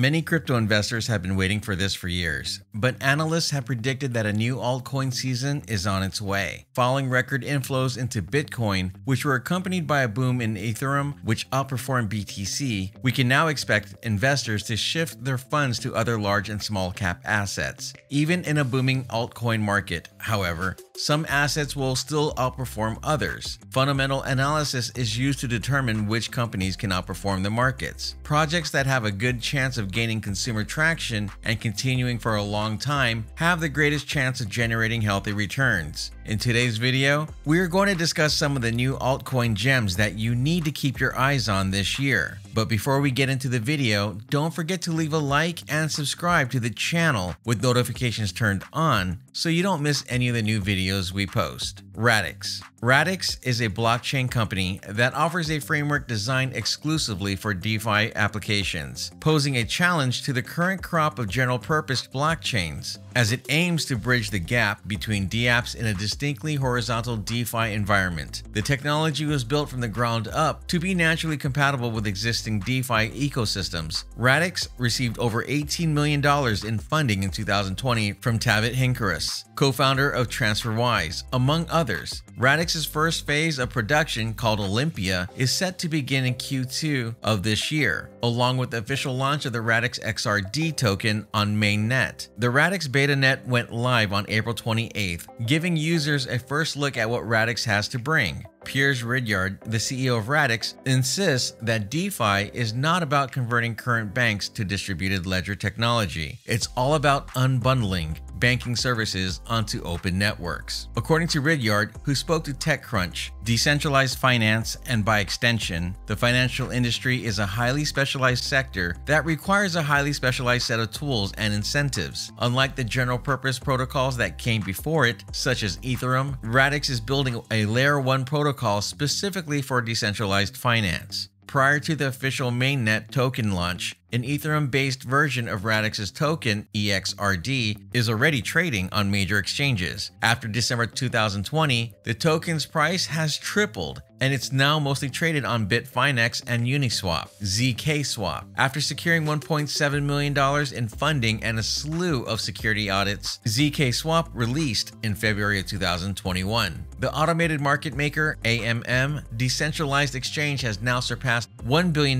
Many crypto investors have been waiting for this for years, but analysts have predicted that a new altcoin season is on its way. Following record inflows into Bitcoin, which were accompanied by a boom in Ethereum, which outperformed BTC, we can now expect investors to shift their funds to other large and small cap assets. Even in a booming altcoin market, however, some assets will still outperform others. Fundamental analysis is used to determine which companies can outperform the markets. Projects that have a good chance of gaining consumer traction and continuing for a long time have the greatest chance of generating healthy returns. In today's video, we are going to discuss some of the new altcoin gems that you need to keep your eyes on this year. But before we get into the video, don't forget to leave a like and subscribe to the channel with notifications turned on so you don't miss any of the new videos we post. Radix. Radix is a blockchain company that offers a framework designed exclusively for DeFi applications, posing a challenge to the current crop of general purpose blockchains as it aims to bridge the gap between dApps in a distinctly horizontal DeFi environment. The technology was built from the ground up to be naturally compatible with existing DeFi ecosystems. Radix received over $18 million in funding in 2020 from Taavet Hinrikus, co-founder of TransferWise, among others. Radix's first phase of production, called Olympia, is set to begin in Q2 of this year, along with the official launch of the Radix XRD token on mainnet. The Radix beta net went live on April 28th, giving users a first look at what Radix has to bring. Piers Ridyard, the CEO of Radix, insists that DeFi is not about converting current banks to distributed ledger technology. It's all about unbundling banking services onto open networks. According to Ridyard, who spoke to TechCrunch, decentralized finance, and by extension, the financial industry is a highly specialized sector that requires a highly specialized set of tools and incentives. Unlike the general purpose protocols that came before it, such as Ethereum, Radix is building a layer 1 protocol specifically for decentralized finance. Prior to the official mainnet token launch, an Ethereum based version of Radix's token, EXRD, is already trading on major exchanges. After December 2020, the token's price has tripled and it's now mostly traded on Bitfinex and Uniswap, ZK After securing $1.7 million in funding and a slew of security audits, ZK Swap released in February of 2021. The automated market maker AMM decentralized exchange has now surpassed $1 billion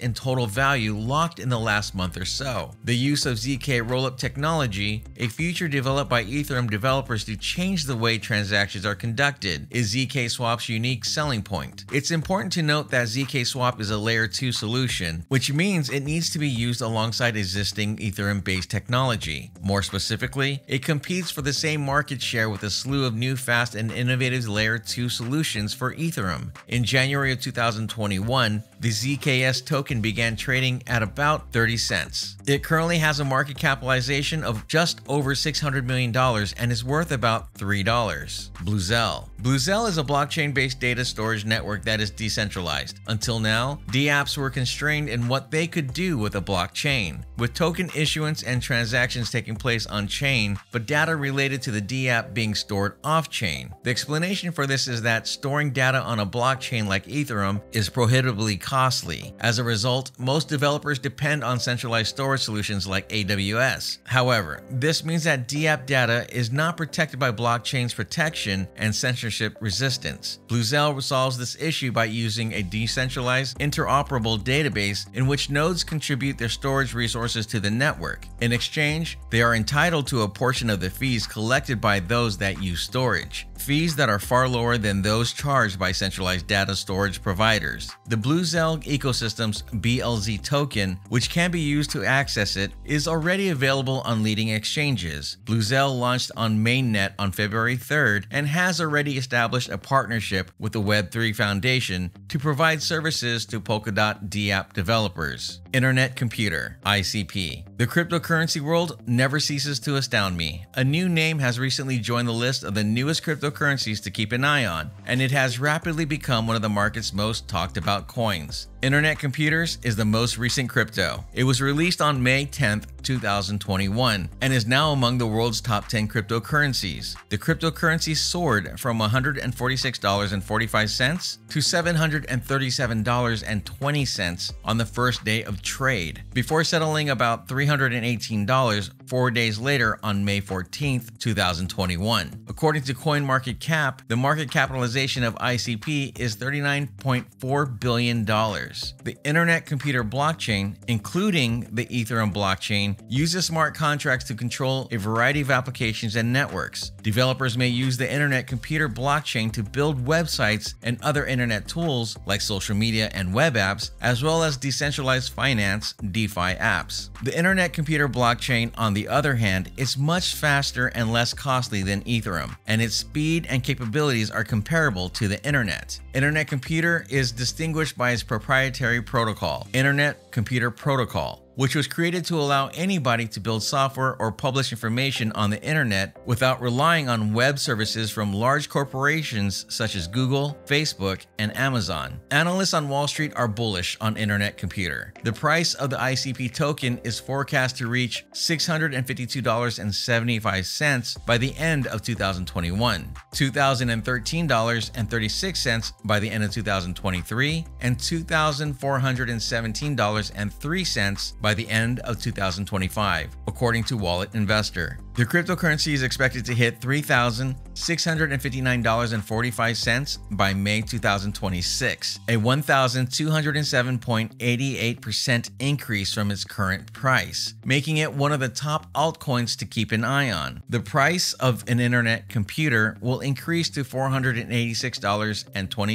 in total value locked in the last month or so. The use of ZK rollup technology, a feature developed by Ethereum developers to change the way transactions are conducted, is ZK Swap's unique selling point. It's important to note that ZK Swap is a layer 2 solution, which means it needs to be used alongside existing Ethereum based technology. More specifically, it competes for the same market share with a slew of new, fast, and innovative layer 2 solutions for Ethereum. In January of 2021, the ZKS token began trading at about about 30 cents. It currently has a market capitalization of just over $600 million and is worth about $3. Bluzelle. Bluzelle is a blockchain based data storage network that is decentralized. Until now, dApps were constrained in what they could do with a blockchain, with token issuance and transactions taking place on chain, but data related to the dApp being stored off chain. The explanation for this is that storing data on a blockchain like Ethereum is prohibitively costly. As a result, most developers depend on centralized storage solutions like AWS. However, this means that dApp data is not protected by blockchain's protection and censorship resistance. Bluzelle solves this issue by using a decentralized, interoperable database in which nodes contribute their storage resources to the network. In exchange, they are entitled to a portion of the fees collected by those that use storage fees that are far lower than those charged by centralized data storage providers. The Bluzelle ecosystem's BLZ token, which can be used to access it, is already available on leading exchanges. Bluzelle launched on mainnet on February 3rd and has already established a partnership with the Web3 Foundation to provide services to Polkadot dApp developers. Internet Computer ICP The cryptocurrency world never ceases to astound me. A new name has recently joined the list of the newest cryptocurrencies to keep an eye on, and it has rapidly become one of the market's most talked about coins. Internet Computers is the most recent crypto. It was released on May 10th, 2021, and is now among the world's top 10 cryptocurrencies. The cryptocurrency soared from $146.45 to $737.20 on the first day of trade, before settling about $318 four days later on May 14th, 2021. According to CoinMarketCap, the market capitalization of ICP is $39.4 billion. The Internet Computer Blockchain, including the Ethereum blockchain, uses smart contracts to control a variety of applications and networks. Developers may use the Internet Computer Blockchain to build websites and other internet tools like social media and web apps, as well as decentralized finance DeFi apps. The Internet Computer Blockchain, on the other hand, is much faster and less costly than Ethereum, and its speed and capabilities are comparable to the Internet. Internet Computer is distinguished by its proprietary protocol, Internet Computer Protocol, which was created to allow anybody to build software or publish information on the internet without relying on web services from large corporations such as Google, Facebook, and Amazon. Analysts on Wall Street are bullish on Internet Computer. The price of the ICP token is forecast to reach $652.75 by the end of 2021, $2,013.36 by the end of 2023, and $2,417.03 by the end of 2025, according to Wallet Investor. The cryptocurrency is expected to hit $3,659.45 by May 2026, a 1,207.88% increase from its current price, making it one of the top altcoins to keep an eye on. The price of an internet computer will increase to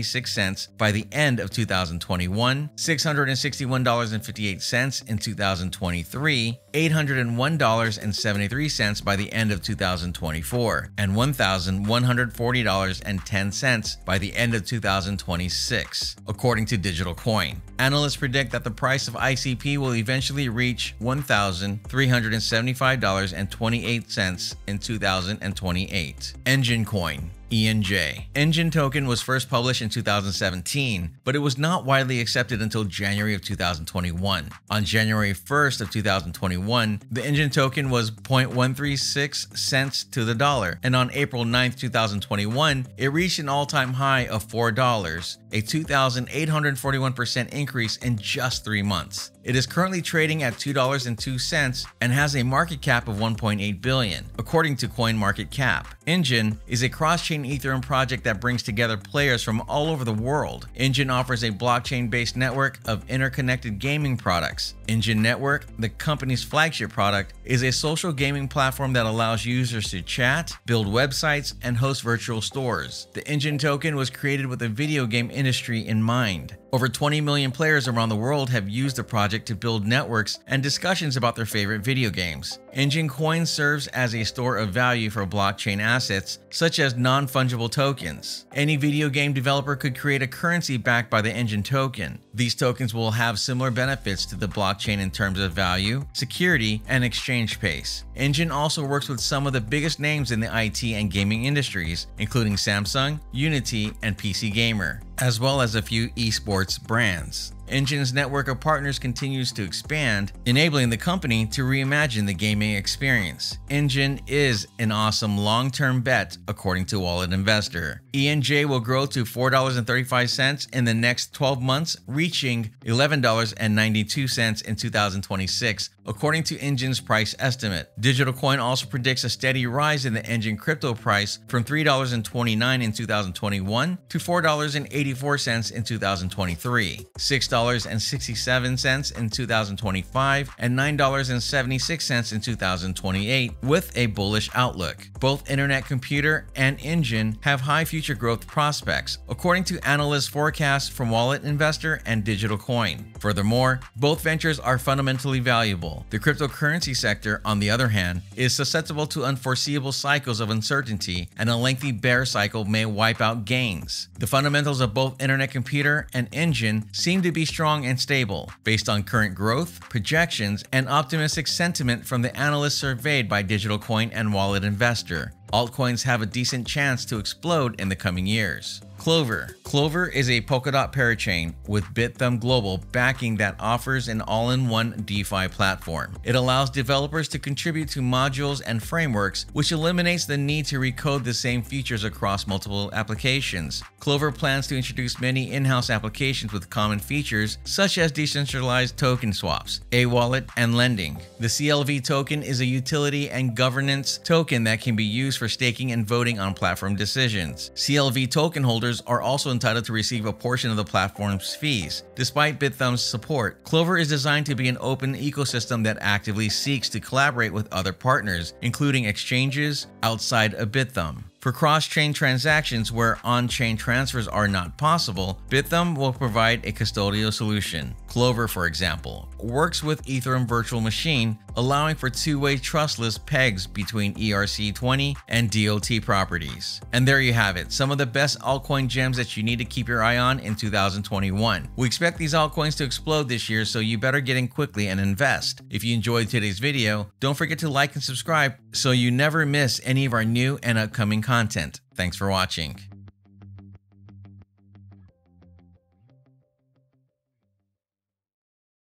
$486.26 by the end of 2021, $661.58 in 2023, $801.73 by the end of 2024, and $1,140.10 by the end of 2026, according to Digital Coin. Analysts predict that the price of ICP will eventually reach $1,375.28 in 2028. Enjin Coin ENJ. Enjin token was first published in 2017, but it was not widely accepted until January of 2021. On January 1st of 2021, the Enjin token was 0.136 cents to the dollar, and on April 9th, 2021, it reached an all-time high of $4, a 2,841% increase in just 3 months. It is currently trading at $2.02 and has a market cap of 1.8 billion, according to CoinMarketCap. Enjin is a cross-chain Ethereum project that brings together players from all over the world. Enjin offers a blockchain-based network of interconnected gaming products. Enjin Network, the company's flagship product, is a social gaming platform that allows users to chat, build websites, and host virtual stores. The Enjin token was created with the video game industry in mind. Over 20 million players around the world have used the project to build networks and discussions about their favorite video games. Enjin Coin serves as a store of value for blockchain assets, such as non fungible tokens. Any video game developer could create a currency backed by the Enjin token. These tokens will have similar benefits to the blockchain in terms of value, security, and exchange pace. Enjin also works with some of the biggest names in the IT and gaming industries, including Samsung, Unity, and PC Gamer, as well as a few esports brands. Enjin's network of partners continues to expand, enabling the company to reimagine the gaming experience. Enjin is an awesome long term bet, according to Wallet Investor. ENJ will grow to $4.35 in the next 12 months, $11.92 in 2026, according to Enjin's price estimate. Digital Coin also predicts a steady rise in the Enjin crypto price from $3.29 in 2021 to $4.84 in 2023. $6 $6.67 in 2025 and $9.76 in 2028 with a bullish outlook. Both Internet Computer and Enjin have high future growth prospects, according to analyst forecasts from Wallet Investor and Digital Coin. Furthermore, both ventures are fundamentally valuable. The cryptocurrency sector, on the other hand, is susceptible to unforeseeable cycles of uncertainty, and a lengthy bear cycle may wipe out gains. The fundamentals of both Internet Computer and Enjin seem to be strong and stable, based on current growth, projections, and optimistic sentiment from the analysts surveyed by Digital Coin and Wallet Investor. Altcoins have a decent chance to explode in the coming years. Clover. Clover is a Polkadot parachain with Bithumb Global backing that offers an all-in-one DeFi platform. It allows developers to contribute to modules and frameworks, which eliminates the need to recode the same features across multiple applications. Clover plans to introduce many in-house applications with common features such as decentralized token swaps, a wallet, and lending. The CLV token is a utility and governance token that can be used for staking and voting on platform decisions. CLV token holders are also entitled to receive a portion of the platform's fees. Despite Bithumb's support, Clover is designed to be an open ecosystem that actively seeks to collaborate with other partners, including exchanges outside of Bithumb. For cross-chain transactions where on-chain transfers are not possible, Bithumb will provide a custodial solution. Clover, for example, works with Ethereum Virtual Machine, allowing for two-way trustless pegs between ERC20 and DOT properties. And there you have it, some of the best altcoin gems that you need to keep your eye on in 2021. We expect these altcoins to explode this year, so you better get in quickly and invest. If you enjoyed today's video, don't forget to like and subscribe so you never miss any of our new and upcoming content. Thanks for watching.